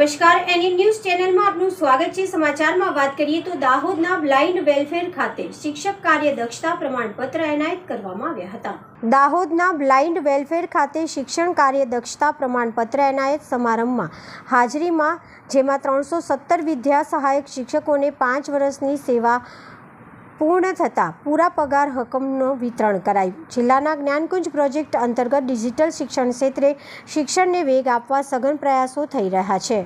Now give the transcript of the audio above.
નમસ્કાર. એની ન્યૂઝ ચેનલમાં આપનું સ્વાગત છે. સમાચારમાં વાત કરીએ તો દાહોદના બ્લાઇન્ડ વેલફેર ખાતે શિક્ષક કાર્ય દક્ષતા પ્રમાણપત્ર એનાયત કરવામાં આવ્યા હતા. દાહોદના બ્લાઇન્ડ વેલફેર ખાતે શિક્ષણ કાર્ય દક્ષતા પ્રમાણપત્ર એનાયત સમારંભમાં હાજરીમાં, જેમાં ત્રણસો સત્તર વિદ્યા સહાયક શિક્ષકોને પાંચ વર્ષની સેવા પૂર્ણ થતાં પૂરા પગાર રકમનું વિતરણ કરાયું. જિલ્લાના જ્ઞાનકુંજ પ્રોજેક્ટ અંતર્ગત ડિજિટલ શિક્ષણ ક્ષેત્રે શિક્ષણને વેગ આપવા સઘન પ્રયાસો થઈ રહ્યા છે.